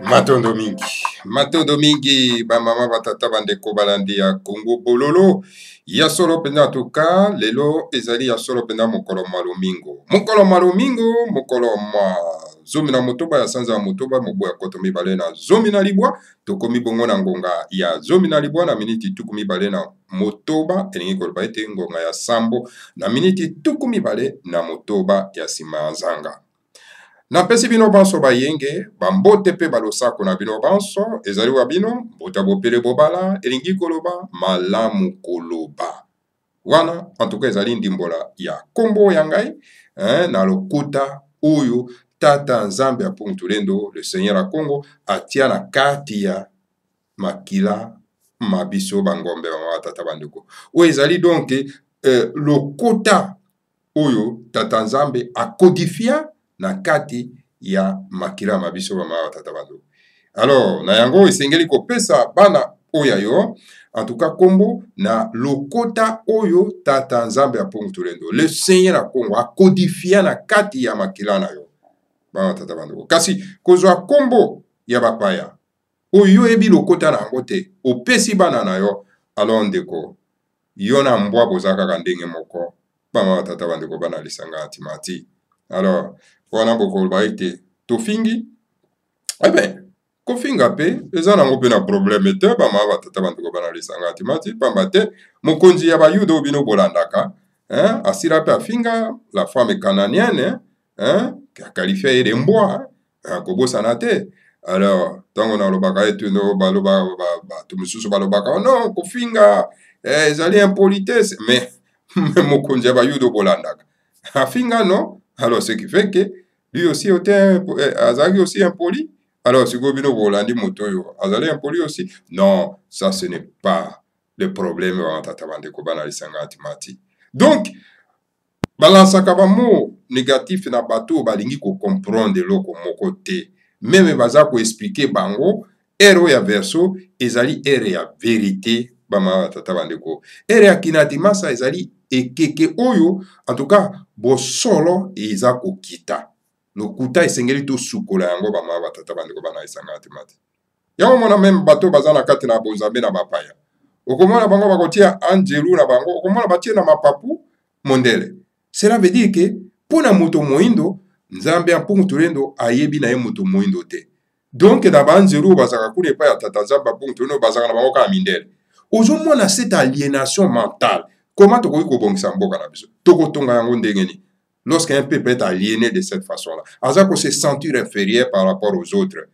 matondo mingi matondo mingi bamama batata bandeko balandi ya kongo bololo ya solo mpenza atuka lelo ezali ya solo mpenza mokolo mwa lomingo mokolo mwa lomingo mokolo mwa zomi na motoba ya sanza ya motoba mobu ya koto mibale na zomi na libwa tokomi bongo na ngonga ya zomi na libwa na miniti tuku mibale na motoba elingi koloba ete ngonga ya sambo na miniti tuku mibale na motoba ya nsima ya zanga napesi bino banso bayenge bambote mpe balosako na bino banso ezali wa bino mbuta bopele bobala elingi koloba malamu koloba wana antuka ezali ndimbola ya nkombo ya ngai eh, na lokuta oyo tata nzambe ya pungtulendo le seigneur ya kongo atia na kati ya makila ma biso bangombe bamama tata bandeko oyo ezali donk eh, lokuta oyo tata nzambe akodifia na kati ya makila ma biso bamama tata bando alors na yango esengeli kopesa bana oyo ya yo antuka nkombo na lokota oyo tata nzambe ya mpungu tolendo le seigneur ya kongo akodifia na kati ya makila na yo bana tata bandeko kasi kozwa nkombo ya bapaya oyo oyebi lokota na yango te opesi bana na yo alors ndeko yo na mbwa boza kaka ndenge moko bama batata bandeko bana lisanga ya timati alors wana bokoloba ete tofingi ebe eh kofinga mpe eza nango mpe na probleme te bama batata bandeko bana lisanga ya timati mpamba te mokonzi ya bayuda oyo bino bolandaka eh, asila mpe afinga la femme cananienne hein? akalifia ye de mbwa akobosana te alors ntango nalobaka ete no baloba bato mosusu balobaka oh non kofinga eh, ezali impolitesse mais mokonzi ya bayuda okolandaka afinga no alors ce qui fait que lui aussi ote eh, azalaki aussi impoli alors sikoyo bino bolandi moto oyo azali impoli aussi non ça ce n'est pas le problème wana tata bandeko bana lisanga antimati donc balansaka bamo negatif na bato oyo balingi kocomprendre eloko moko te meme baza koexplike bango ere oyo ya verso ezali ere ya verite bamama batata bandeko ere ya kinatimasa ezali ekeke oyo antuka bosolo eza kokita lokuta esengeli tosukola yango bamama batata bandeko bana esanga ya temati yango mona meme bato baza na kati na bonzambe na bapaya okomona bango bakotia anjelu na bango okomona batie na mapapu mondele cela veut dire ke mpo na moto moindo nzambe ya mpungu tulendo ayebi na ye moto moindo te donk na baanjelu bazalaka kuna epai ya tata nzambe ya mpungu tulendo bazalaka na bango kaka mindele ozomona cette aliénation mentale comment tokoki kobongisa mboka na biso tokotonga yango ndenge nini lorsqu'un peuple est aliéné de cette façon là aza ko se sentir inférieur par rapport aux autres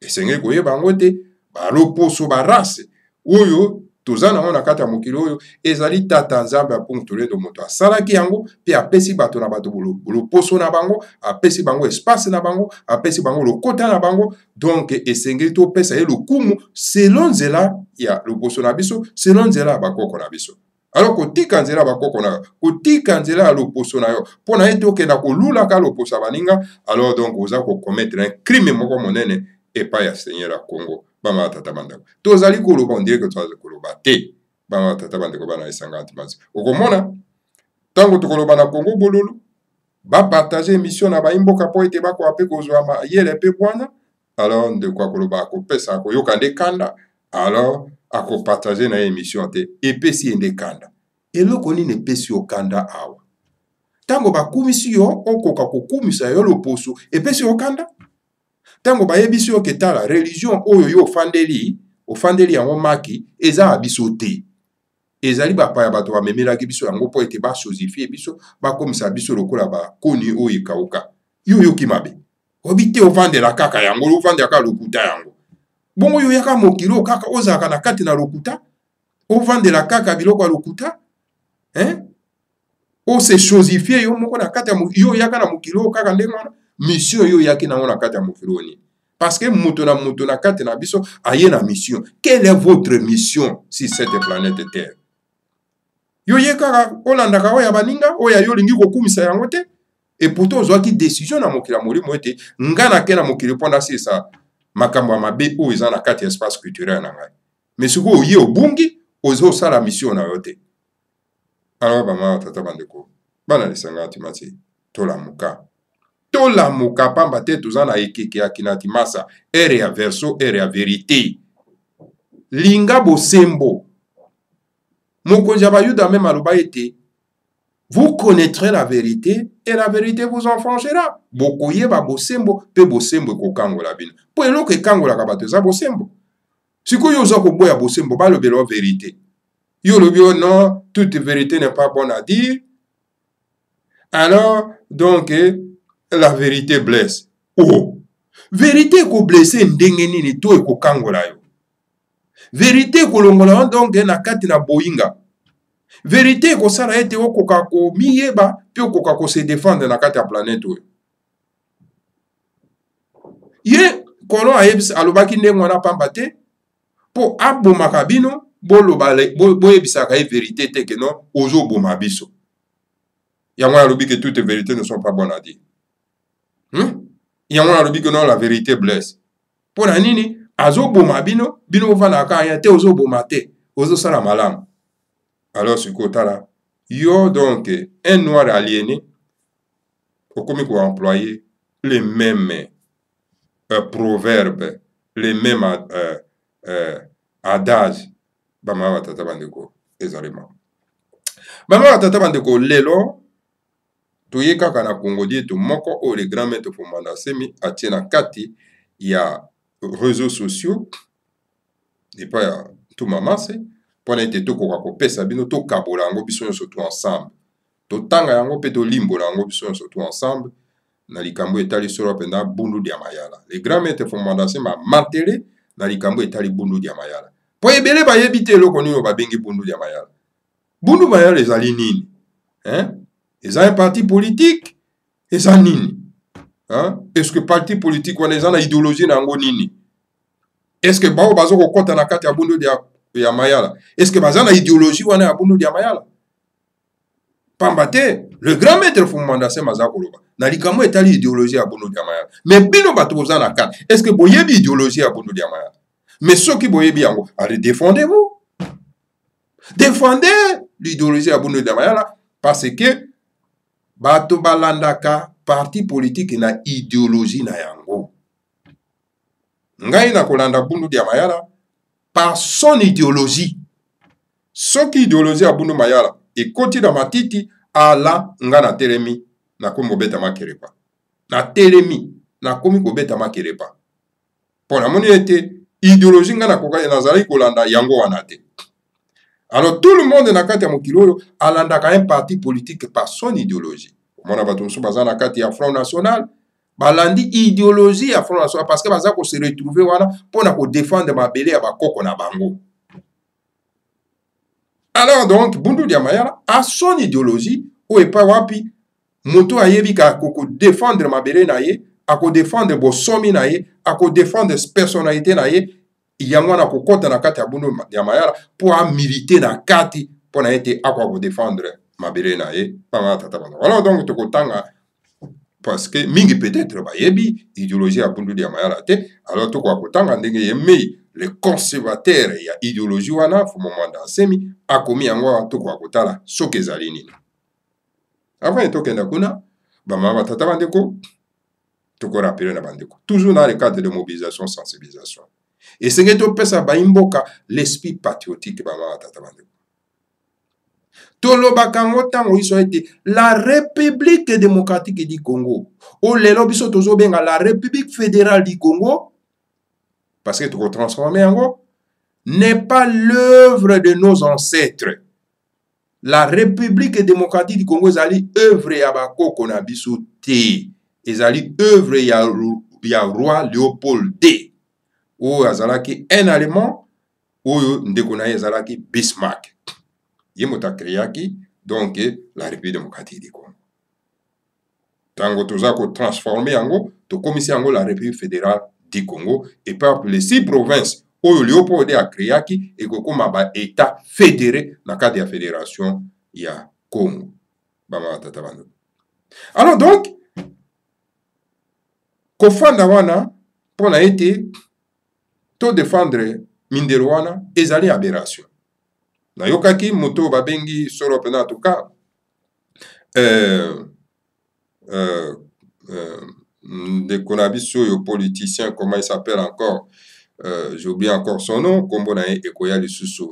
esengeli koyeba yango te baloposo barase oyo toza nango na kati ya mokili oyo ezali tata nzambe ya mpungu toledo moto asalaki yango mpe apesi bato na bato loposo na bango apesi bango espace na bango apesi bango lokota na bango donk esengeli topesa ye lokumu selo nzela ya loposo na biso selo nzela ya bakoko na biso alors kotika nzela ya bakoko na yo kotika nzela ya loposo na yo mpo na ete okenda kolulaka loposo ya baninga alors donc oza kokometre un crime moko monene epai ya seigneur ya congo bama batata bandeko tozali koloba ondireke tozali koloba te bama batata bandeko bana esanga antimazi okomona ntango tokoloba na congo bololo bapartage émission na baimboka mpo ete bakoka mpe kozwa mayele mpe bwana alors ndeko akoloba akopesa akoyoka nde kanda alors akopartage na ye émission te epesi ye nde kanda eloko nini epesi yo kanda awa ntango bakumisi yo okoka kokumisa yo loposo epesi yo kanda ntango bayebisi yo ketala religion oyo yo ofandeli ofandeli yango maki eza ya biso te ezali bapaya bato bamemelaki biso yango mpo ete basosifie biso bakomisa biso lokola bakoni oyo ekauka yo oyoki mabe oyebi te ovandela kaka yango ovandela kaka lokuta yango bongo yo yaka mokili oyo kaka ozalaka na kati na lokuta ovandela kaka biloko ya lokuta eh? ose chosifie yo moko na kati ya yo oyaka na mokili oyo kaka ndenge wana mission yo oyaki nango na kati ya mokili oyo nini parce que moto na moto na kati na biso aye na mission quelle est votre mission sur cette planète terre yo ye kaka olandaka oyo ya baninga oyo ya yo olingi kokumisa yango te eputo ozwaki desizio na mokili ya molimo ete ngai nake na mokili mpo nasilisa makambo ya mabe oyo eza na kati ya espace culturel na ngai me sikoyo oye obungi oza osala misio na yo te alors bamama tata bandeko bana lisanga timati tolamuka tolamuka pamba te toza na ekeke ya kinatimasa ere ya verso ere ya verite linga bosembo Mokonzi ya Bayuda meme aloba ete vous connaîtrez la vérité et la vérité vous enfranchira. Bokoyeba bosembo mpe bosembo ekokangola bino. Mpo eloko ekangolaka bato eza bosembo. Sikoyo oza koboya bosembo balobela yo verite. Yo olobi yo oh non, toute vérité n'est pas bonne à dire. Alors donc eh, la vérité blesse. Oh. Verite ekoblesse ndenge nini to ekokangola yo. verite ekolongola yo donc na kati na boyinga verite ekosala ete okoka komiyeba mpe okoka kose defendre na kati ya planete oyo ye kolon ayebisi alobaki ndenge wana pamba te mpo abomaka bino boloba boyebisaka ye verite te ke non ozoboma biso yango wana alobi ke toute verite ne sont pas bonne à dire hmm? yango wana alobi ke non la verite blesse mpo na nini azoboma bino bino bofandaka kaka ya te ozoboma te ozosala malamu alors sikoyo tala yo donc un noir aliéné okomi koemploye le même euh, proverbe le même euh, euh, adage bamama batata bandeko ezalema bamama batata bandeko lelo toye kaka na congolieto moko oyo le grand maître fomanda asemi atie na kati ya réseaux sociaux epai ya ntuma mase mpo na ete tokoka kopesa bino tokabola yango biso nyonso to ensemble totanga yango mpe tolimbola yango biso nyonso to ensemble na likambo etali solo mpenza bundu dia mayala le grand maître fomanda asemi amatele na likambo etali bundu dia mayala mpo ebele bayebi te eloko nini oyo babengi bundu dia mayala bundu mayala ezali nini hein? eza un parti politique eza nini hein? est ce que parti politique wana eza na idéologie na yango nini est ce que baoyo baza kokɔta na kati ya bundu ya, ya mayala est ce que baza na idéologie wana ya bundu ya mayala pamba te le grand maître fumandasem aza koloba na likambo etali idéologie ya bundu ya mayala me bino bato boza na kati est ce que boyebi idéologie ya bundu ya mayala me soki boyebi yango ale defendez vous defende l'idéologie ya buno dabayala parce que bato balandaka parti politike na ideologie na yango ngai nakolanda bundu dia mayala par son ideologie soki ideologie ya bundu mayala ekoti na matiti ala ngai natelemi nakomi kobeta makerepa natelemi nakomi kobeta makerepa mpo namoni ete ideologie ngai nakokaki nazalaki kolanda yango wana te alors tout le monde na kati ya mokili oyo alandaka un parti politique par son ideologie omona bato mosusu baza na kati ya front national balandi ideologie ya front national parce que baza kose retrouve wana mpo na kodefendre mabele ya bakoko na bango alors donc bundu dia mayala a son ideologie oyo epai wapi moto ayebi kaka kodefendre mabele na ye akodefendre bosomi na ye akodefendre personnalité na ye yango wana akokɔta na kati ya bundu ya mayala mpo amilite na kati mpo na ye te akoka kodefendre mabele na ye panga tata bana alors donc tokotanga parce que mingi peut-être bayebi ideologie ya bundu dia mayala te alors tokoka kotanga ndenge ye mei le conservateur ya ideologie wana fumo mwanda asemi akomi yango awa tokoka kotala soki ezali nini avant tokenda kuna bamama batata bandeko tokorapele na bandeko toujours dans le cadre de mobilisation sensibilisation esengeli topesa bayi mboka l'esprit patriotique bamama batata bandeko tolobaka yango ntango iso ete la république démocratique du congo o lelo biso tozobenga la république fédérale du congo parce que tokotransforme yango n'est pas l'œuvre de nos ancêtres la république démocratique du congo ezali œuvre ya bakoko na biso te ezali œuvre ya, ya roi léopold d oyo azalaki un allemand oyo ndeko na ye ezalaki bismark ye moto akreaki donc la république démocratique du congo ntango toza kotransforme yango tokomisi yango la république fédérale du congo epai les six provinces oyo leopold akreaki ekokoma baétat fédéré na kati ya fédération ya congo bamama tata bando alors donc kofanda wana mpo na ete to defendre mindelo wana ezali aberration nayokaki moto babengi solo mpena en tout cas euh, euh, euh, ndeko na biso oyo politicien comment il s'appelle encore euh, j'oublie encore son nom nkombo na ye ekoya lisusu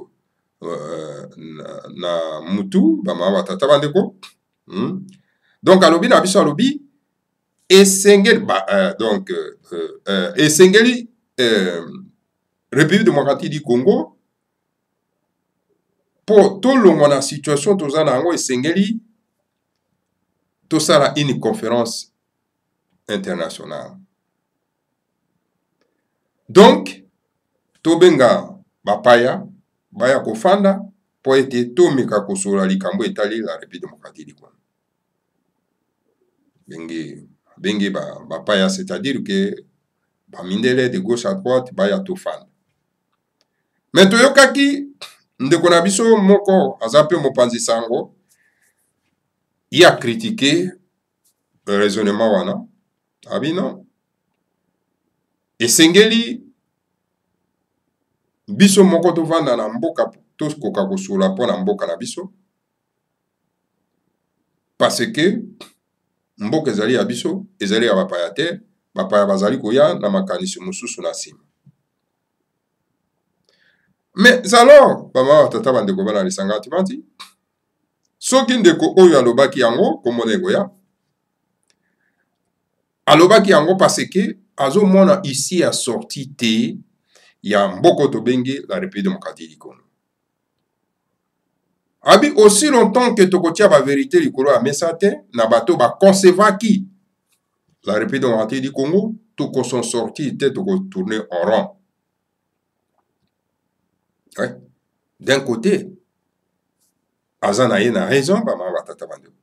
euh, na, na mutu bamama batata bandeko hmm? donc alobi na biso alobi esengeli ba, euh, donc euh, euh, esengeli euh, république démocratique du congo mpo tolongwa na situation toza na yango esengeli tosala une conférence internationale donc tobenga bapaya baya kofanda mpo ete tomeka kosola likambo etali la république démocratique du congo ndenge ndenge bapaya ba c'est-à-dire ke bamindele de gauche à droite baya tofanda me toyokaki ndeko na biso moko aza mpe mopanzi sango ye akritike euh, raisonnement wana abino ah esengeli biso moko tovanda na mboka tokoka kosola mpo na mboka na biso parce que mboka ezali ya biso ezali ya bapaya te bapaya bazali koya na makanisi mosusu na nsima mais alors bamama batata bandeko bana lisanga ya timati soki ndeko oyo alobaki yango komona ekoya alobaki yango parce que azomona isi ya sorti te ya mboko tobengi la république démocratique du congo abi aussi longtemps que tokotia baverité likolo ya mesa te na bato baconcevaki la république démocratique du congo tokoson sortir te tokotourne en rond ouais. d'un côté aza na ye na raison bamama batata bandeko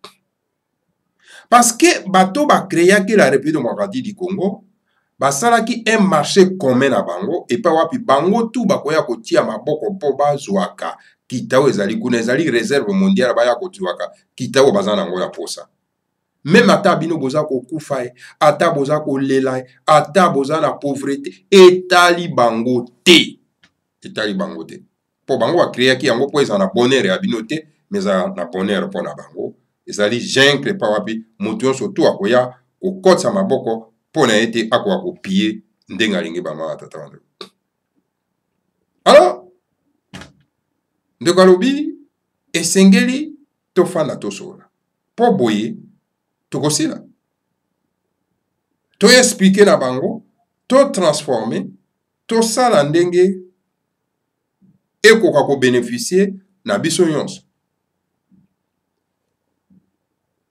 Parce que bato ba créaki la République démocratique du Congo basalaki un marché commun na bango epa wapi bango tu bakoya kotia maboko mpo bazwaka kitao ezali kuna ezali réserve mondiale baya kozwaka kitao baza na yango ya posa meme ata bino boza kokufa ye ata boza kolela ye ata boza na pauvrete etali bango te etali bango te mpo bango bakreaki yango mpo ezala na bonheur ya bino te ma ezala na bonheur mpo na bango ezali jenkle mpa wapi moto nyonso tu akoya kokotisa maboko mpo na ye te akoka kopie ndenge alingi bamama ya tata wana alors ndeko alobi esengeli tofanda tosolola mpo boye tokosila toexplike na bango totransforme tosala ndenge ekoka kobeneficie na biso nyonso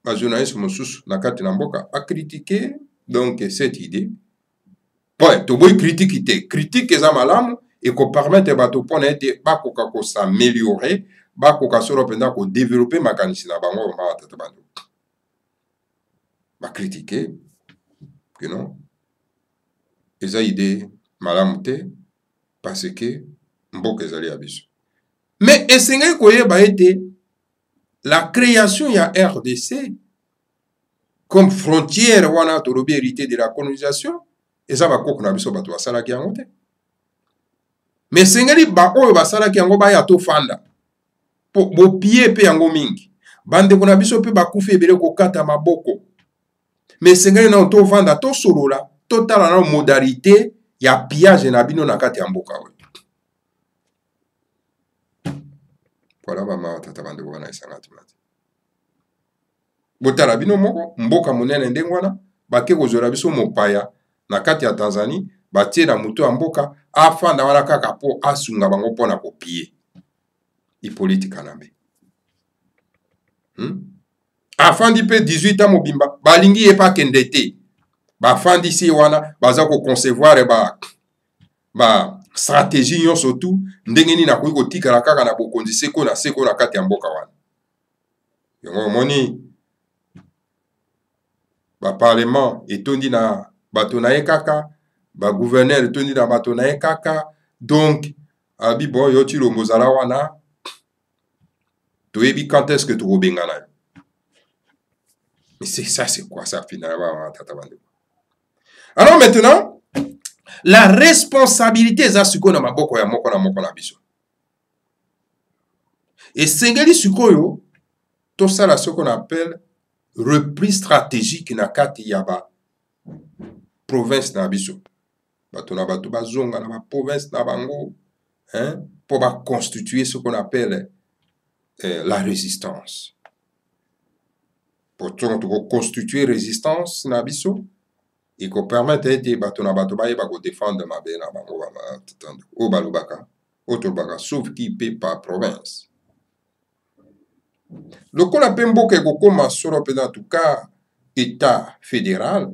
bajournaliste mosusu na kati na mboka akritike donc cette idée po toboyi kritiki te kritike eza malamu ekopermetre bato mpo na ete bakoka kosameliore bakoka solo mpenza kodevelope makanisi na bango mama batata bando bakritike kino eza ide malamu te parce que mboka ezali ya biso mais esengeli koyeba ete la création ya rdc comme frontière wana tolobi hérité de la colonisation eza bakoko na biso bato basalaki yango te mais esengeli baoyo basalaki yango baya tofanda mpo bopie mpe yango mingi bandeko na biso mpe bakufi ebele kokata maboko me esengeli nao tovanda tosolola totala nao modalité ya pillage na bino na kati ya mboka oyo voilà bamawa tata bandeko bana esanga timati botala bino moko mboka monene ndenge wana bake kozwela biso mopaya na kati ya tanzanie batie na moto ya mboka afanda wana kaka mpo asunga bango mpo na kopie ipoliti kanambe hmm? afandi mpe 18 ans mobimba balingi ye mpe akende te bafandisi ye wana baza koconcevoir ba, ba stratégie nyonso tu ndenge nini akoki kotikala kaka na bokonzi seko na seko na kati ya mboka wana yango omoni baparlement etondi na bato na ye kaka bagouverneur etondi na bato na ye kaka donc abibo yo tilombo ozala wana toyebi quand est ce que tokobengana yo mais c'est ça c'est quoi ça finalement tata bandeko alors maintenant la responsabilité eza sikoyo na maboko ya moko na moko na biso esengeli sikoyo tosala soko na appel reprise stratégique na kati ya ba province na biso bato na bato bazonga na baprovince na bango mpo baconstitue ce qu'on appelle eh, la résistance mpo ntongo tokoconstitue résistance na biso ekopermettre ete bato na bato bayeba kodefendre mabe na bango bamatando oyo balobaka oyo tolobaka sauf qui pe par province lokola mpe mboka ekokoma solo mpenza tuka état fédéral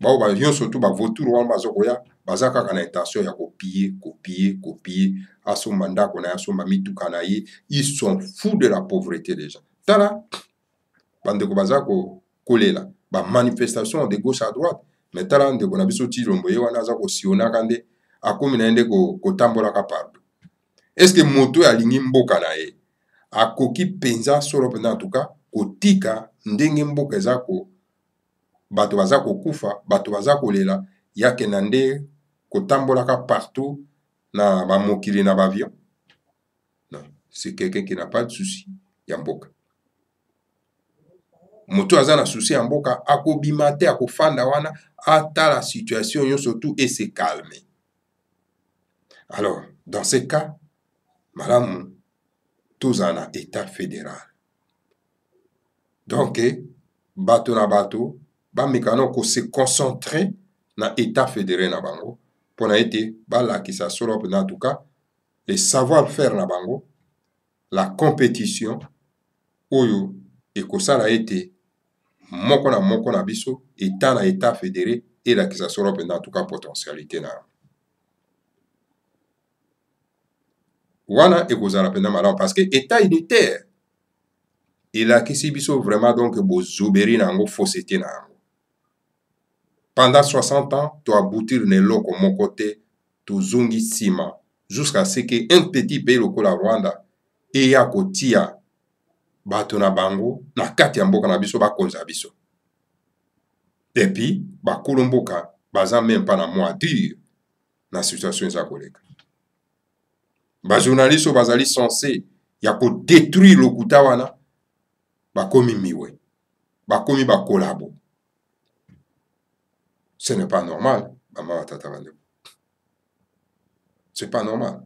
bao ba yo surtout ba vautour wana baza koya baza kaka na intention ya kopie kopie kopie asomba ndako na ye asomba mituka na ye ils sont fou de la pauvreté déjà tala bandeko baza kolela bamanifestation de gauche à droite mais tala ndeko na biso tilombo ye wana aza kosionaka nde akomi na ye nde kotambolaka partout est ce que moto oyo alingi mboka na ye akoki mpenza solo mpenza en tout cas kotika ndenge mboka eza ko bato baza kokufa bato baza kolela yake na nde kotambolaka partout na bamokili na bavion non c'est quelqu'un qui n'a pas de souci ya mboka moto aza na souci ya mboka akobima te akofanda wana atala situation nyonso tout et se calme alors dans ce cas malamu tozala na état fédéral donc bato na bato bamekana kose concentre na état fédéré na bango mpo na ete balakisa solo mpenza en tout cas le savoir faire na bango la compétition oyo ekosala ete moko na moko na biso état na état fédéré elakisa solo mpenza en tout cas potentialité na yango wana ekozala mpenza malamu parce que etat unitaire elakisi biso vraiment donc bozoberi na yango fausete na yango pendant 60 ans toaboutir na eloko moko te tozongi nsima jusqu'à ce que un petit pays lokola rwanda eya kotia bato na bango na kati ya mboka na biso bakonza biso epuis bakolo mboka baza meme mpa na mwa dure na situation eza koleka bajournaliste oyo bazali sense ya kodétruire lokuta wana bakomi miwe bakomi bakolabo ce n'est pas normal bama batata bandeko c'est pas normal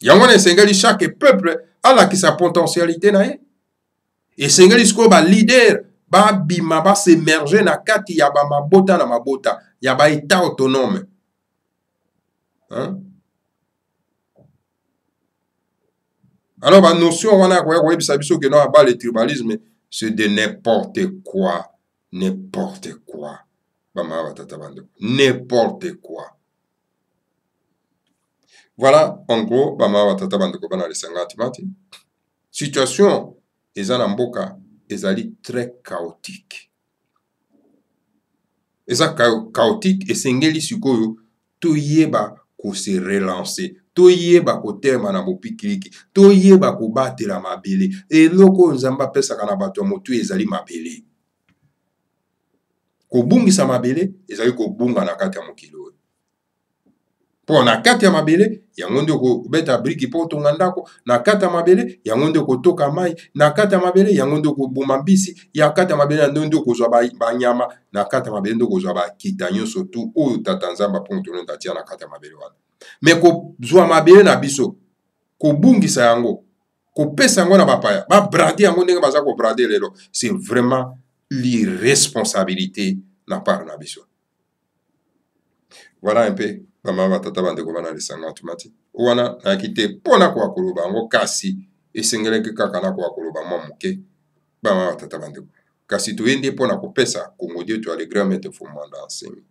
yango wana esengeli chaque peuple alakisa potentialité na ye esengeli sikoyo balider babima basemerge na kati ya bamabota na mabota ya baetat autonome hein? alors banotion wana ya koya koyebisa biso ke no aba le tribalisme c'est de n'importe quoi n'importe quoi bamama batata bandeko n'importe quoi voilà en gros bamama batata bandeko bana lisanga antimati Situation eza na mboka ezali très chaotique. Eza chaotique esengeli sikoyo toyeba ko se relancer toyeba kotema na bopikiliki toyeba kobatela mabele eloko oyo nzambe apesaka na bato ya motu ezali mabele kobungisa mabele ezali kobunga na kati ya mokili oyo mpo na kati ya mabele yango nde okobeta briki mpo otonga ndako na kati ya mabele yango nde okotoka mai na kati ya mabele yango nde okoboma mbisi ya kati ya mabele yango nde okozwa banyama na kati ya mabele nde okozwa bakita nyonso tu oyo tata nzambe apongotono nde atia na kati ya mabele wana me kozwa mabele na biso kobungisa yango kopesa yango na bapaya babrade yango ndenge baza kobrade lelo c'est vraiment l'irresponsabilité na part na biso voilà un peu bamama batata bandeko bana lisanga atumati wana nayaki te mpo na koya koloba yango kasi esengelaki kaka na koya koloba mwa moke bamama batata bandeko kasi toye nde mpo na kopesa kongo dieu to alegre mete fomanda nsemi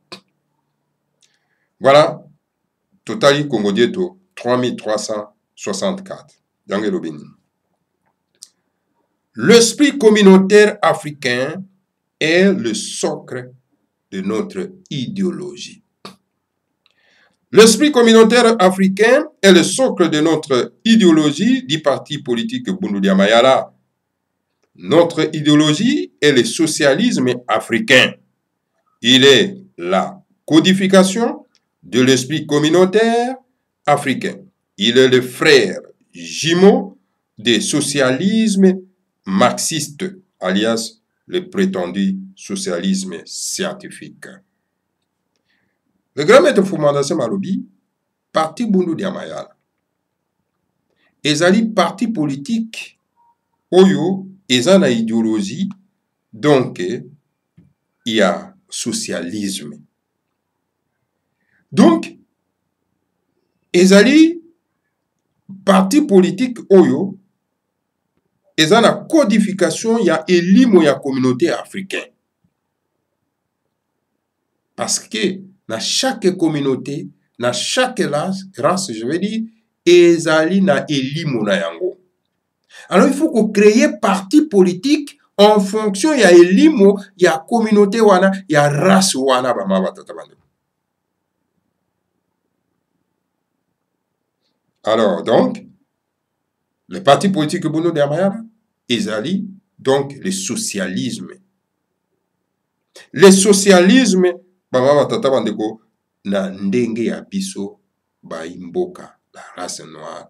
voilà totali kongo dieu to 3364 yango elobi nini l'esprit communautaire africain est le socre de notre idéologie L'esprit communautaire africain est le socle de notre idéologie du parti politique Bundudia Mayala. Notre idéologie est le socialisme africain. Il est la codification de l'esprit communautaire africain. Il est le frère jumeau de socialisme marxiste, alias le prétendu socialisme scientifique. Le grand maître Fumandase Malobi, parti Bundu Diamayala, ezali parti politique oyo eza na idéologie donc ya socialisme donc ezali parti politique oyo eza na codification ya elimo ya communauté africaine parce que na chaque communauté na chaque race, race je veux dire ezali na elimo na yango alors il faut ko créer parti politique en fonction ya elimo ya communauté wana ya race wana bamama batata bandeko alors donc le parti politique bono de amayala ezali donc le socialisme le socialisme bamama batata bandeko na ndenge ya biso bayi mboka la race noire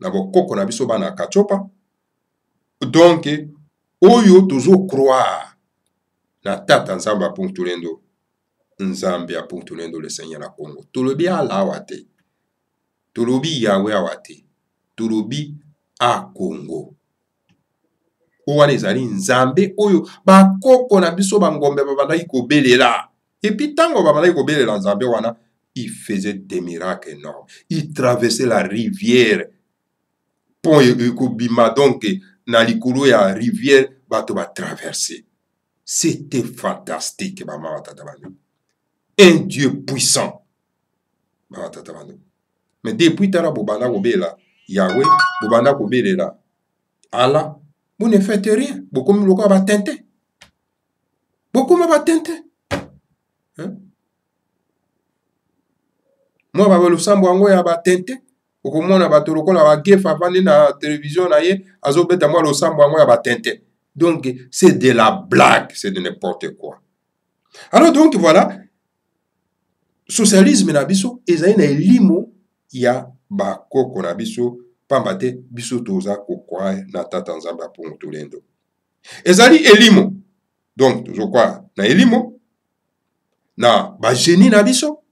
na bokoko na biso bana kacopa donc oyo tozo croire na tata nzambe ya punktulendo nzambe ya punktulendo le seigneur na congo tolobi ala awa te tolobi yawe awa te tolobi a congo oyo wana ezali nzambe oyo bakoko na biso bangombe babandaki kobelela epuis ntango babandaki kobelela nzambe wana il faisait des miracles énormes il traversait la rivière pont ekobima donc na likolo ya rivière bato batraverse c'était fantastique bamama tata bandeko un dieu puissant bana tata bando me depuis tala bobanda kobela yawe bobanda kobelela ala vous ne faites rien bokomi lokola batente bokoma batente mwa babelosambo yango ya batente okomona bato lokola bagefa avandi na televizio na ye azobeta mwa losambo yango ya batente donc c'est de la blague c'est de n'importe quoi alors donc voilà socialisme na biso ezali na elimo ya bakoko na biso pamba te biso toza kokwaye na tata nzambe apongo tolendo ezali elimo donc tozokwaya na elimo na bagenie na biso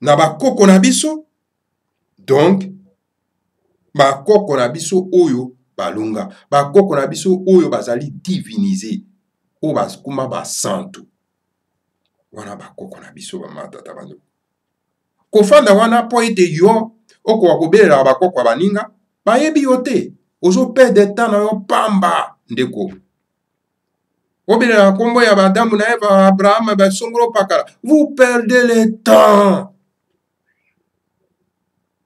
na bakoko na biso donk bakoko na biso oyo balonga bakoko na biso oyo bazali divinise oyo bakuma basantu wana bakoko na biso bamatata bandeko kofanda wana mpo ete yo okoka kobelelaka bakoko ya baninga bayebi yo te ozopede ntan na yo pamba ndeko obelelaka nkombo ya baadamu na eva abrahama basongolo pakala vous perdez le temps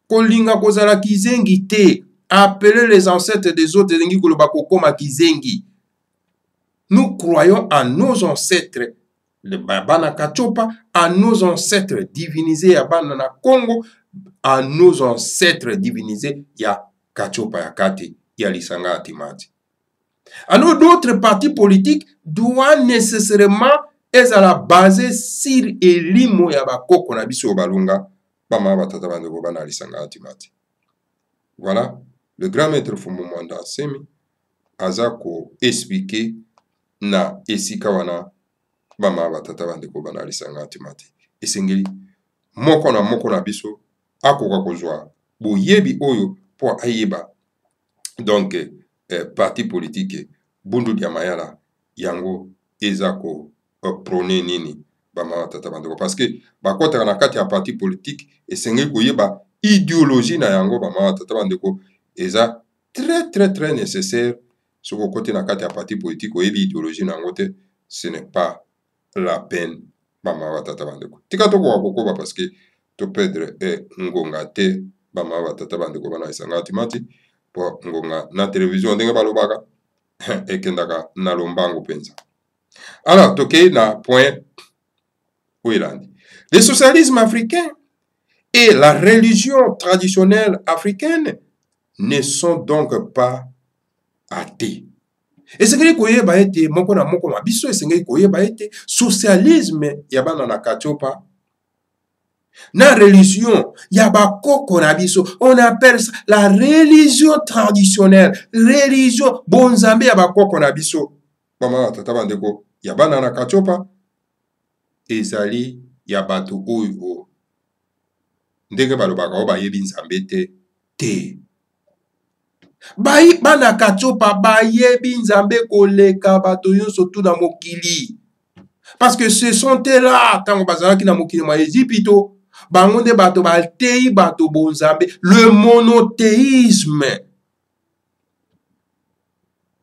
kolinga kozala kizengi te appeler les ancêtres des autres elingi koloba kokoma kizengi nous croyons à nos ancêtres bana kacopa à nos ancêtres divinise ya bana na congo à nos ancêtres divinise ya kacopa ya kati ya lisanga ya timati alors d'autres partis politiques doit nécessairement ezala base sur elimo ya bakoko na biso oyo balonga bamama batata bandeko bana ya lisanga ya timati voilà le grand maître fumu mwanda asemi aza koexplike na esika wana bamama batata bandeko bana ya lisanga ya timati esengeli moko na moko na biso akoka kozwa boyebi oyo mpo ayeba donc eh, parti politique bundu dia mayala yango eza ko eh, prone nini bamama tata bandeko parce que bakɔtaka na kati ya parti politique esengeli koyeba ideologie na yango bamama tata bandeko eza très très très nécessaire soki okoti na kati ya parti politique oyebi ideologie na yango te ce n'est pas la peine bamama batata bandeko tika tokoka kokoba parce que topedre e eh, ngonga te bamama batata bandeko bana esanga atimati mpo ngonga na televizio ndenge balobaka ekendaka na lombango mpenza alors tokei na point oyo elandi le socialisme africain et la religion traditionnelle africaine ne sont donc pas athées esengeli koyeba ete moko na moko na biso esengeli koyeba ete socialisme ya bana na katiopa na religion ya bakoko na biso on appelle ça la religion traditionnelle religion bonzambe ya bakoko na biso bamama tata bandeko ya bana na katiopa ezali ya bato oyo ndenge balobaka oyo bayebi nzambe te te bayi bana katiopa bayebi nzambe koleka bato nyonso tu na mokili parce que ce sont là ntango bazalaki na mokili mwa ezipito bango nde bato bateyi bato bonzambe le monothéisme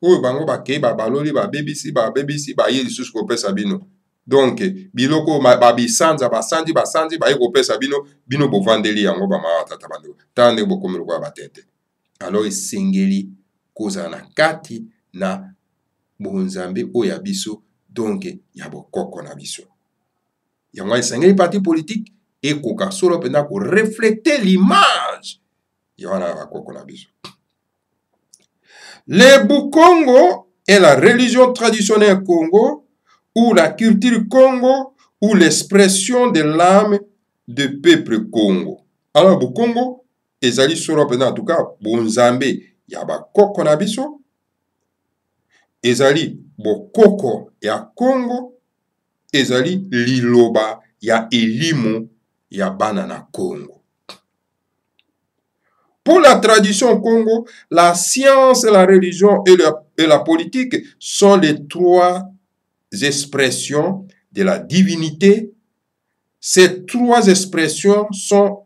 oyo bango bakei babaloli babebisi babebisi baye lisusu kopesa bino donk biloko babisanza basanzi basanzi baye kopesa bino bino bovandeli yango bamama tata bandeko ntango ndenge bokomi lokola batete alo esengeli kozala na kati na bonzambe oyo ya biso donk ya bokoko na biso yango esengeli parti politike ekoka solo mpenza koreflete l'image ya wana ya bakoko na biso Le Bukongo est la religion traditionnelle Congo ou la culture Congo ou l'expression de l'âme de peuple Congo. Alors Bukongo ezali solo mpenza en tout cas bonzambe ya bakoko na biso ezali bokoko ya Congo ezali liloba ya elimu ya bana na Congo. Pour la tradition Congo, la science, la religion et la, et la politique sont les trois expressions de la divinité. Ces trois expressions sont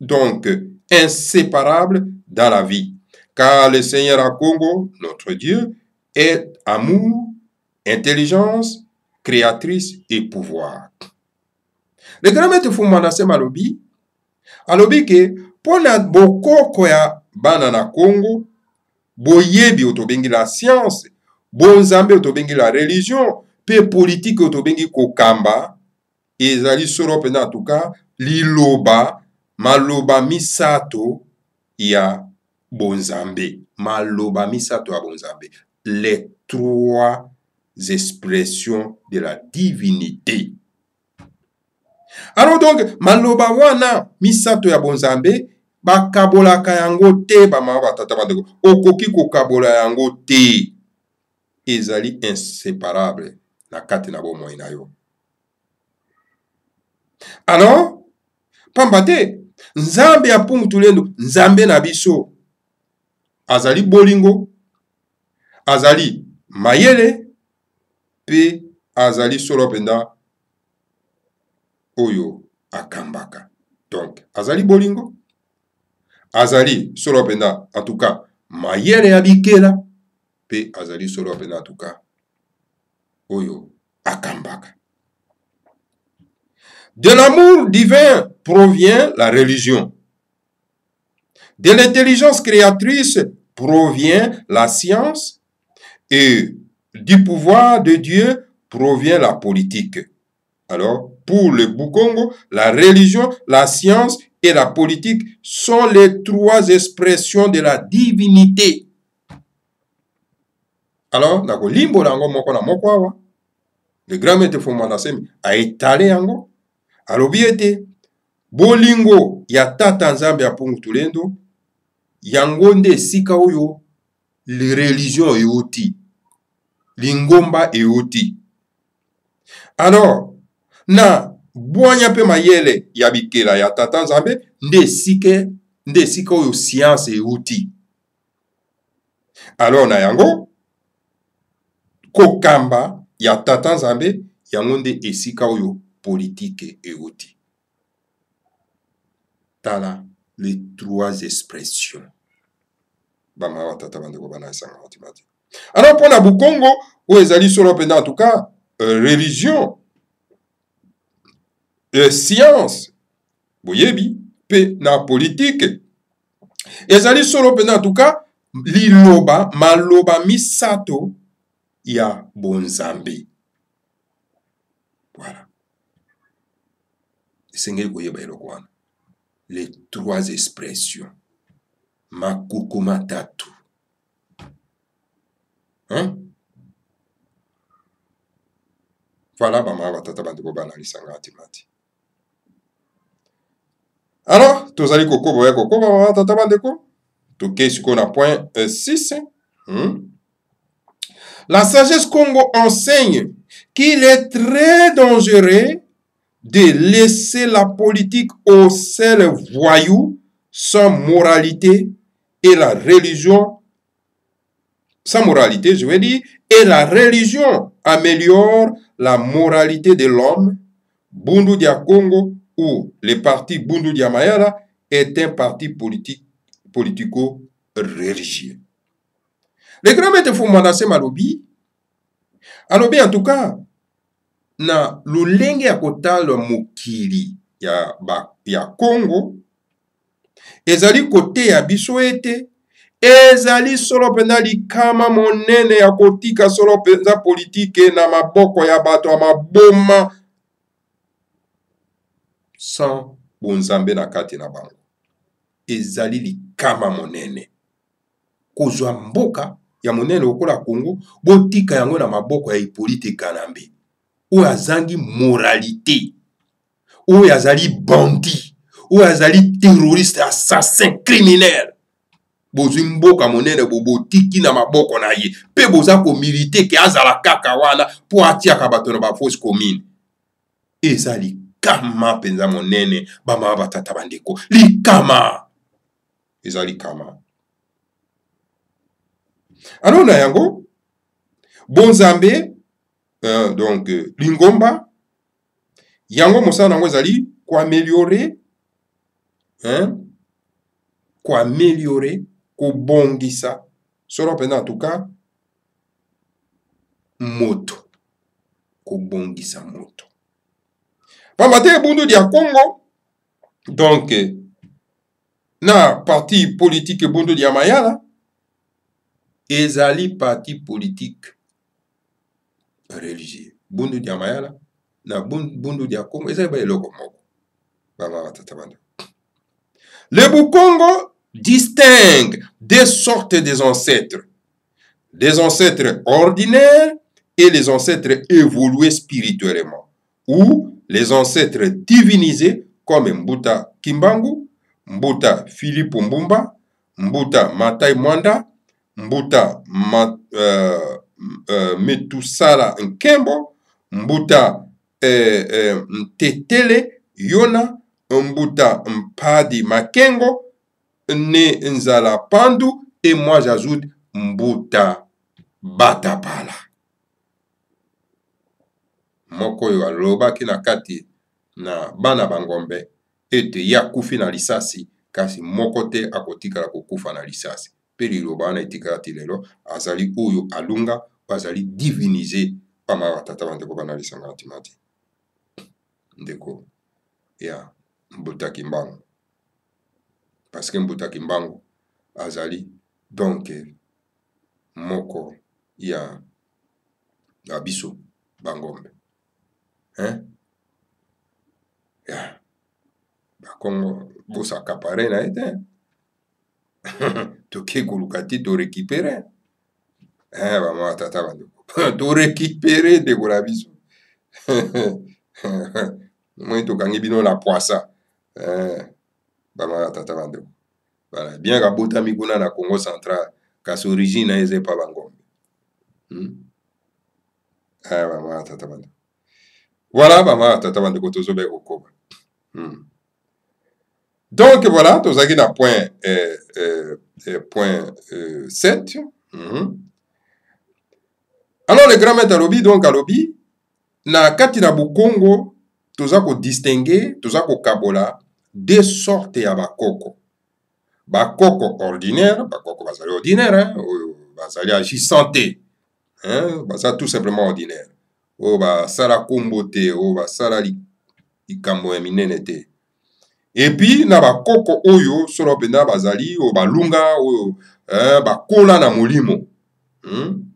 donc inséparables dans la vie, car le Seigneur à Congo, notre Dieu, est amour, intelligence, créatrice et pouvoir. lekere mbe tofuma na se malobi alobi ke mpo na bokoko ya bana na congo boyebi oyo tobengi la science bonzambe oyo tobengi la religion mpe politike oyo tobengi kokamba ezali solo mpenza na tuka liloba maloba misato ya bonzambe maloba misato ya bonzambe les trois expressions de la divinité alors donc maloba wana misato ya bonzambe bakabolaka yango te bamama batata bandeko okoki kokabola yango te ezali inseparable na kati na bomoi na yo alors pamba te nzambe ya mpungu tulendo nzambe na biso azali bolingo azali mayele mpe azali solo mpenza oyo akambaka donc azali bolingo azali solo mpenza antuka mayele ya bikela mpe azali solo mpenza antuka oyo akambaka de l'amour divin provient la religion de l'intelligence créatrice provient la science Et du pouvoir de Dieu provient la politique. Alors, pour le Boukongo, la religion, la science et la politique sont les trois expressions de la divinité. Alors, na kolimbo na yango moko na moko awa, le grand maître Fomanasemi a étalé yango, alobi ete bolingo ya tata nzambe ya mpungu tulendo yango nde esika oyo religion euti lingomba euti alors na bwanya mpe mayele ya bikela ya tata nzambe nde esika nde esika oyo sianse euti alors na yango kokamba ya tata nzambe yango nde esika oyo politike euti tala les trois expressions bamama batata bandeko bana esanga motima te alors mpo na bokongo oyo ezali solo mpenza en tout cas euh, religion euh, science boyebi mpe na politike ezali solo mpenza en tout cas liloba maloba misato ya bonzambe esengeli koyeba eloko wana les trois expressions makuku matatu hein? voilà bamama batata bandeko banalisa nga atimati alors tozali kokoba ya kokoba bamama tata bandeko tokei sikoyo na point 6 euh, hmm? la sagesse congo enseigne qu'il est très dangereux de laisser la politique aux seuls voyous sans moralité et la religion sans moralité, je veux dire, et la religion améliore la moralité de l'homme. Bundu dia Congo où le parti Bundu Diamayala est un parti politique, politico-religieux. le grand maître fumba na sema alobi alobi en tout cas na lolenge ya kotala mokili ya, ba, ya congo ezali koteya biso ete ezali solo mpenza likama monene ya kotika solo mpenza politike na maboko ya bato ya maboma sans bonzambe na kati na bango ezali likama monene kozwa mboka ya monene lokola congo botika yango na maboko ya hippolyte kanambe oyo azangi moralité oyo azali bandi oyo azali terroriste assassin criminel bozwi mboka monene bobotiki na maboko na ye mpe boza komilite ke azala kaka wana mpo atiaka bato na bafausse commune eza likama mpenza monene bamama batata bandeko likama eza likama alors na yango bonzambe euh, donc euh, lingomba yango mosala na yango ezali koameliore koameliore kobongisa solo mpenza en tout cas moto kobongisa moto pamba te ebundu dia congo donc na parti politike bondo dia mayala ezali parti politike religieux bondo dia mayala na bondo dia kongo ezali ba eloko moko bamama tata banda le bukongo distingue deux sortes des ancêtres. Les ancêtres ordinaires et les ancêtres évolués spirituellement. ou les ancêtres divinisés comme Mbuta Kimbangu, Mbuta Philippe Mbumba, Mbuta Matai Mwanda, Mbuta Ma, euh, euh, Metusala Nkembo, Mbuta euh, euh, Ntetele Yona, Mbuta Mpadi Makengo, Ne Nzala Pandu, et moi j'ajoute Mbuta Batapala. moko oyo alobaki na kati na bana bangombe ete ya kufi na lisasi kasi moko te akotikala kokufa na lisasi pe liloba wana etikala ti lelo azali oyo alunga po azali divinise pamba ya batata ba ndeko bana lisanga na timati ndeko ya mbuta kimbangu parceke mbuta kimbangu azali donke moko ya na biso bangombe hein? yeah. bakongo bosakapare na ye te toke koluka te torekipere eh, bamama tata bandeko torekipere ndeko na biso moi tokangi bino na pwasa eh, bamama tata bandeko voilà. bien kabotami kuna na congo central kasi origine na ye eza epa bangombe hmm? aya ah, bamama tata banda voilà bamama tata banda ko tozobe kokoba hmm. donc voilà tozalaki na point eh, eh, eh, point eh, 7 mm -hmm. alors le grand maître alobi donc alobi na kati na bokongo toza kodistingue toza kokabola de sorte ya bakoko bakoko ordinaire bakoko bazali ordinaire oyo bazali agissant te baza tout simplement ordinaire oyo basala nkombo te oyo basala likambo ya minene te epuis na bakoko oyo solo mpenza bazali oyo balunga oyo eh, bakola na molimo hmm?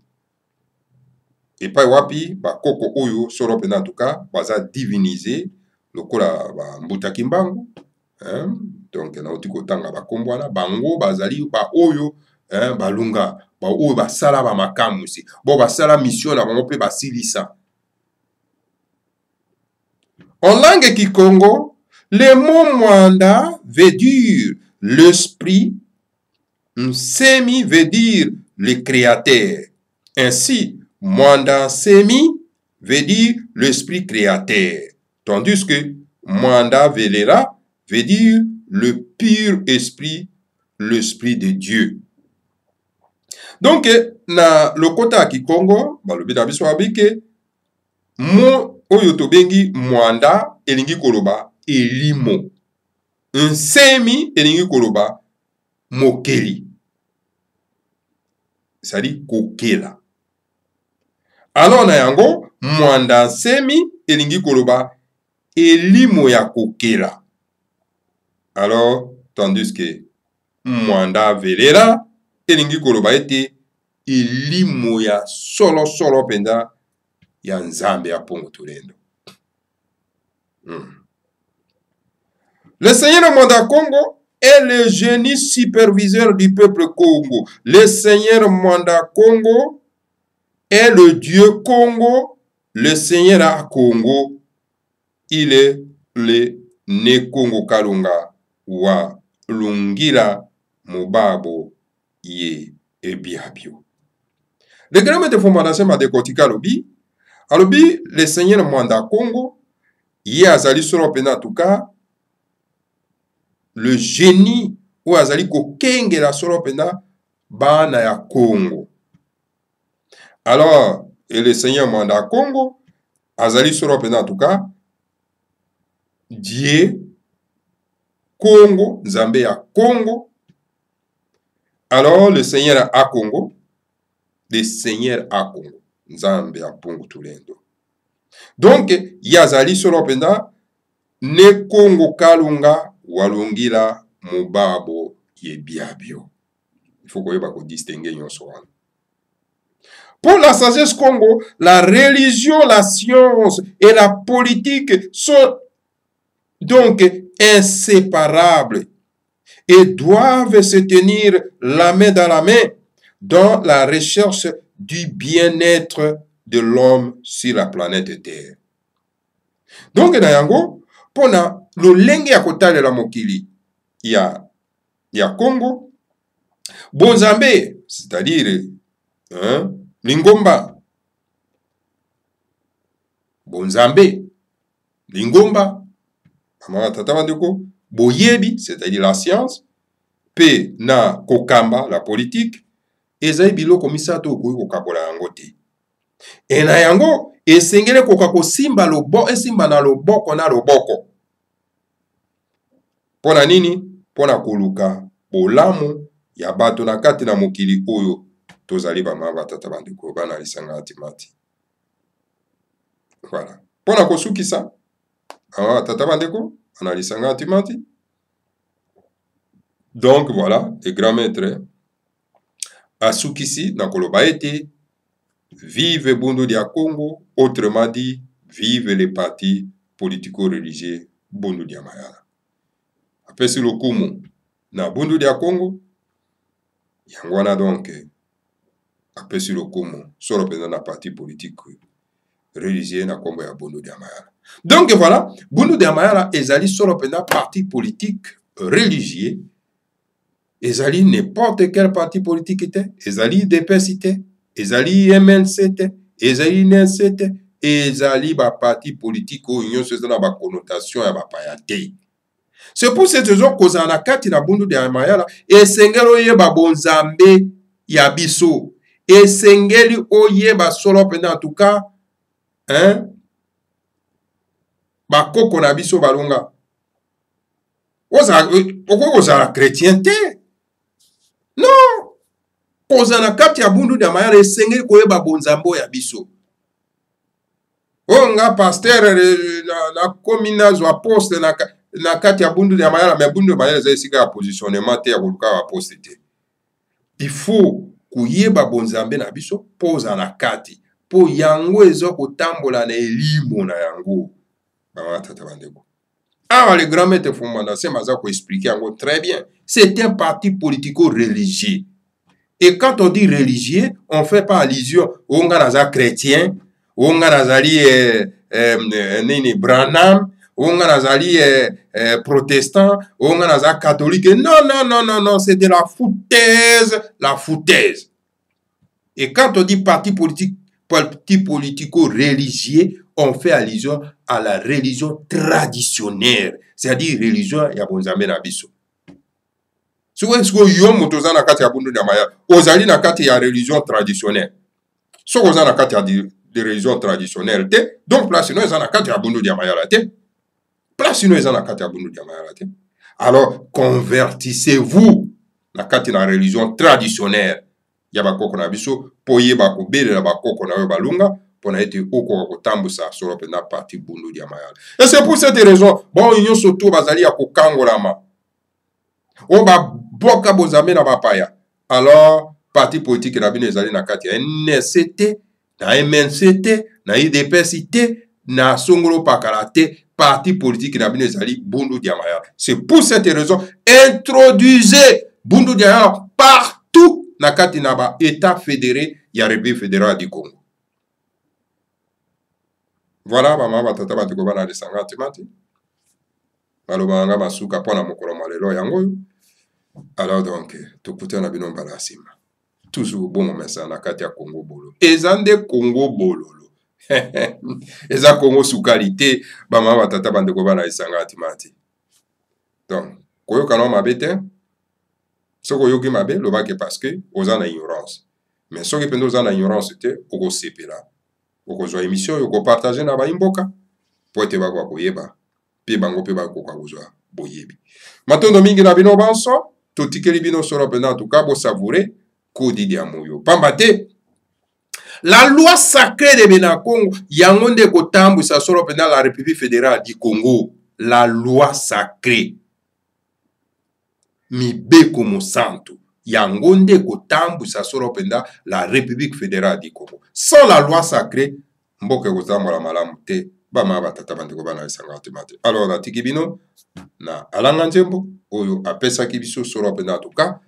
epai wapi bakoko oyo solo mpenza en tout cas baza divinise lokola bambuta kimbangu hein? donc nauti kotanga bakombo wana bango bazali baoyo hein, balunga baoyo basala bamakamusi bo basala mission na bango mpe basilisa en langue kikongo le mot mwanda veut dire l'esprit Nsemi veut dire le créateur. Ainsi, Mwanda Nsemi veut dire l'esprit créateur. Tandis que Mwanda Velera veut dire le pur esprit, l'esprit de Dieu. Donc, na lokota ya kikongo balobi na biso babi ke mo oyo tobengi mwanda elingi koloba elimo nsemi elingi koloba mokeli ezali kokela alors na yango mwanda nsemi elingi koloba elimo ya kokela alors tandis que mwanda velela elingi koloba ete elimo ya solosolo mpenza ya nzambe ya mpongo tolendo Hmm. Le Seigneur Mwanda Congo est le génie superviseur du peuple Congo. Le Seigneur Mwanda Congo est le Dieu Congo. Le Seigneur à Congo, il est le Nekongo Kalunga wa Lungila Mubabo ye ebiabio le grand maître fuma na sema de kotika alobi alobi le seigneur mwanda congo ye azali solo mpenza en tout cas le génie oyo azali kokengela solo mpenza bana ya congo alors et le seigneur mwanda congo azali solo mpenza en tout cas die congo nzambe ya congo Alors, le Seigneur a Congo, le Seigneur a Congo, Nzambe a Pongo Tulendo. Donc, Yazali solo penda, ne Congo Kalunga, Walongila, Mubabo, Yebiabio. Il faut qu'on ko distinguer yon soan. Pour la sagesse Congo, la religion, la science et la politique sont donc inséparables et doivent se tenir la main dans la main dans la recherche du bien-être de l'homme sur la planète Terre. Donc na yango mpo na lolenge ya kotalela mokili ya, ya Congo, bonzambe c'est-à-dire hein, lingomba bonzambe lingomba mama na tata bandeko boyebi c'est-à-dire la science mpe na kokamba la politike ezali biloko misato okoki kokabola yango te e na yango esengeli ekoka kosimba lobo esimba na loboko na loboko mpo na nini mpo na koluka bolamu ya bato na kati na mokili oyo tozali bamama batata bandeko bana lisanga ya timati voilà mpo na kosukisa awa tata bandeko analisa ngai antimati donc voilà le grand maître asukisi na koloba ete vive bundu dia congo autrement dit vive le parti politico religieux bundu dia mayala apesi lokumu na bundu dia congo yango wana donke apesi lokumu solo mpenza na parti politique oyo religie na nkombo ya bundu dia mayala donc voilà bundu dia mayala ezali solo mpenza parti politique religieux ezali n'importe quel parti politique te ezali dps te ezali mlc te ezali nlc te ezali baparti politike oyo nyonso eza na baconnotation ya bapaya te c'est pour cette raison kozala na kati na bundu ya mayala esengeli oyeba bonzambe ya biso esengeli oyeba solo mpenza en tout cas hein? bakoko na biso balonga okoki kozala chrétien te non kozala na kati ya bundu ya mayala esengeli koyeba bonzambe ya biso oyo nga pastere nakomi nazwa poste na kati ya bundu ya mayala me bundu ya mayala eza esika ya positionnement te ya koluka ba poste te il faut koyeba bonzambe na biso mpo ozala na kati mpo yango eza kotambola na elimo na yango bamatata bandeko awa le grand maître fumanda nsema aza koexplike yango très bien c'est un parti politico religieux et quand on dit religieux on fait pas allusion o nga naza chrétien o nga nazali eh, eh, eh, nini branham o nga nazali eh, eh, protestant o nga naza catholique non non non non non c'est de la foutaise la foutaise Et quand on dit parti politique, parti politico-religieux, on fait allusion à la religion traditionnelle, c'est-à-dire religion ya bonzambe na biso. sikoyo sikoyo yo moto oza na kati ya bundu ya maya ozali na kati ya religion traditionnelle soki oza na kati ya religion traditionnelle te donc place no eza na kati ya bundu ya mayala te place ino eza na kati ya bundu diamayala te alors convertissez-vous na kati na religion traditionnelle ya bakoko na biso mpo oyeba kobelela bakoko na yo balunga mpo na ete okoka kotambusa solo mpenza parti bundu diamayala et c'est pour cette raison baoyo nyonso to bazali ya kokangolama oyo baboka bozambe na bapaya alors parti politike na bino ezali na kati ya nsc te na mnc te na udps te na songolo pakala te parti politike na bino ezali bundu diamayala c'est pour cette raison introduisez bundu diamayala partout na kati na ba état fédéré ya république fédérale du congo voilà bamama batata batiko bana lisanga ntima te maloba na nga masuka mpo na mokolo mwa lelo yango oyo alors donc tokutana bino mbala ya nsima toujours bongo mesa na kati ya kongo bololo eza nde kongo bololo eza kongo sukali te bamama batata bandeko bana esanga atimati donc koyokana mabe te soki oyoki mabe lobake parce que oza na ignorance mais soki mpenza oza na ignorance te okosepela okozwa emission oyo okopartage na baimboka mpo ete bakoka koyeba mpe bango mpe bakoka kozwa boyebi matondo mingi na bino banso totikeli bino solo mpenza na tuka bosavoure kodi dia moyo mpamba te la loi sacrée de bena congo yango nde ekotambwisa solo mpenza la république fédérale du congo la loi sacrée mibeko mosantu yango nde ekotambwisa solo mpenza la république fédérale du congo sans la loi sacrée mboka ekozambola malamu te bamama batata bandeko bana esangaka te mate alors natiki bino na alanga nzembo oyo apesaki biso solo mpenza atuka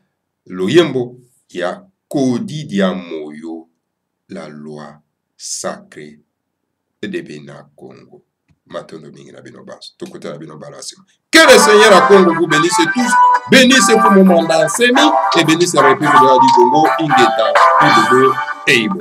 loyembo ya kodi dia moyo la loi sacree de bena congo matondo mingi na bino banso tokutana bino mbala nsima que le seigneur ya congo vous bénisse tous bénisse pour mon mandat nsemi et bénisse la république de la du congo ingeta ibobo eibo